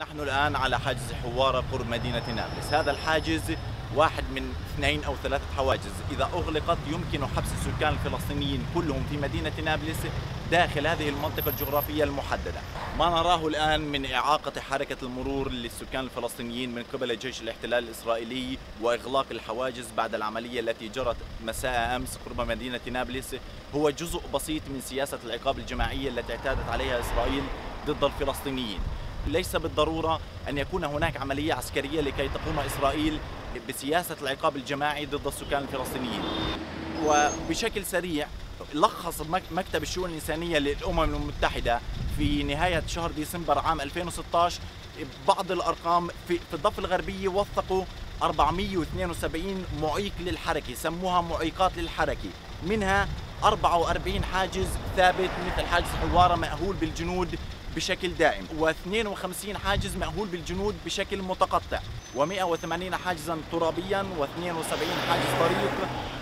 نحن الآن على حاجز حوارة قرب مدينة نابلس. هذا الحاجز واحد من اثنين أو ثلاثة حواجز. إذا أغلقت يمكن حبس السكان الفلسطينيين كلهم في مدينة نابلس داخل هذه المنطقة الجغرافية المحددة. ما نراه الآن من إعاقة حركة المرور للسكان الفلسطينيين من قبل جيش الاحتلال الإسرائيلي وإغلاق الحواجز بعد العملية التي جرت مساء أمس قرب مدينة نابلس. هو جزء بسيط من سياسة العقاب الجماعية التي اعتادت عليها إسرائيل ضد الفلسطينيين. ليس بالضرورة أن يكون هناك عملية عسكرية لكي تقوم إسرائيل بسياسة العقاب الجماعي ضد السكان الفلسطينيين. وبشكل سريع لخص مكتب الشؤون الإنسانية للأمم المتحدة في نهاية شهر ديسمبر عام 2016 بعض الأرقام في الضفة الغربية وثقوا 472 معيق للحركة سموها معيقات للحركة. منها 44 حاجز ثابت مثل حاجز حوارة مأهول بالجنود بشكل دائم و52 حاجز مأهول بالجنود بشكل متقطع و180 حاجزا ترابيا و72 حاجز طريق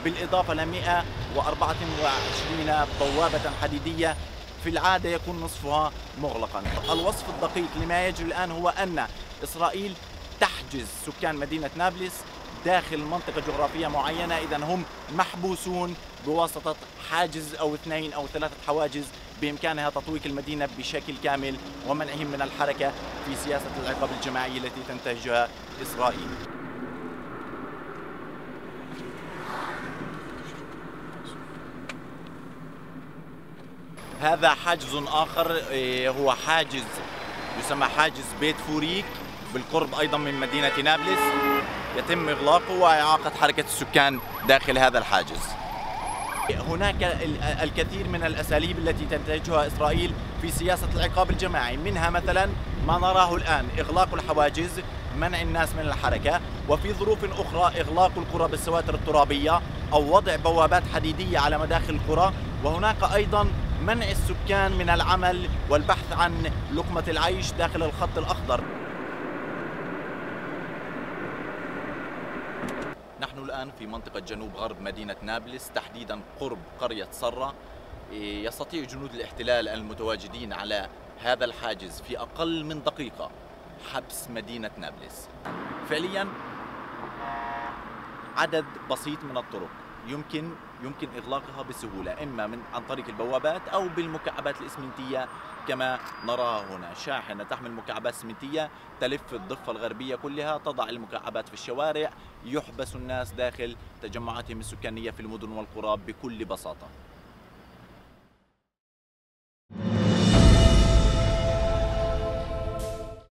بالإضافة ل 124 بوابة حديدية. في العادة يكون نصفها مغلقا. الوصف الدقيق لما يجري الآن هو أن إسرائيل تحجز سكان مدينة نابلس داخل منطقة جغرافية معينة. إذا هم محبوسون بواسطة حاجز أو اثنين أو ثلاثة حواجز بإمكانها تطويق المدينة بشكل كامل ومنعهم من الحركة في سياسة العقاب الجماعي التي تنتهجها إسرائيل. هذا حاجز آخر إيه، هو حاجز يسمى حاجز بيت فوريك. بالقرب أيضا من مدينة نابلس. يتم إغلاقه وإعاقة حركة السكان داخل هذا الحاجز. هناك الكثير من الأساليب التي تنتهجها إسرائيل في سياسة العقاب الجماعي. منها مثلا ما نراه الآن إغلاق الحواجز منع الناس من الحركة وفي ظروف أخرى إغلاق القرى بالسواتر الترابية أو وضع بوابات حديدية على مداخل القرى. وهناك أيضا منع السكان من العمل والبحث عن لقمة العيش داخل الخط الأخضر نحن الآن في منطقة جنوب غرب مدينة نابلس تحديدا قرب قرية صرة يستطيع جنود الاحتلال المتواجدين على هذا الحاجز في أقل من دقيقة حبس مدينة نابلس. فعليا عدد بسيط من الطرق. يمكن يمكن إغلاقها بسهولة إما من عن طريق البوابات أو بالمكعبات الإسمنتية كما نراها هنا. شاحنة تحمل مكعبات إسمنتية تلف الضفة الغربية كلها تضع المكعبات في الشوارع يحبس الناس داخل تجمعاتهم السكانية في المدن والقرى بكل بساطة.